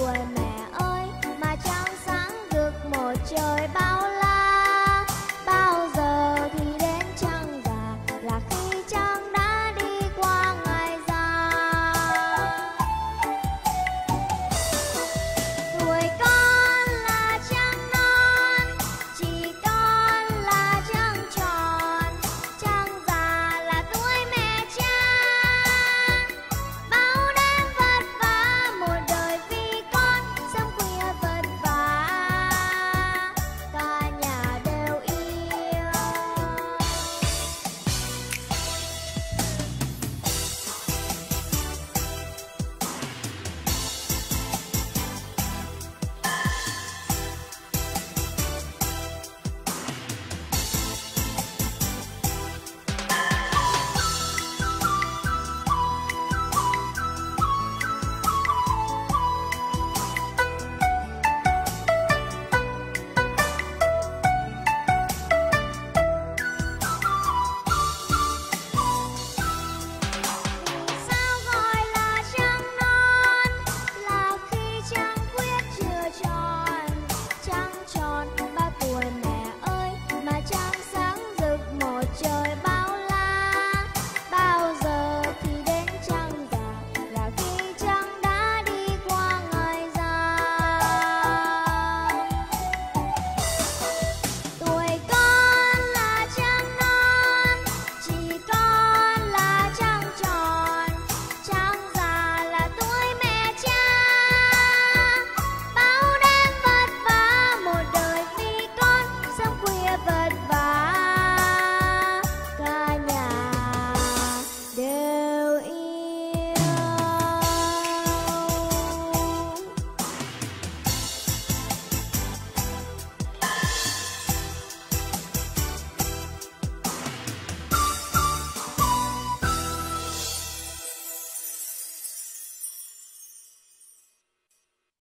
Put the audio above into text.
tuổi mẹ ơi mà trong sáng được một trời bao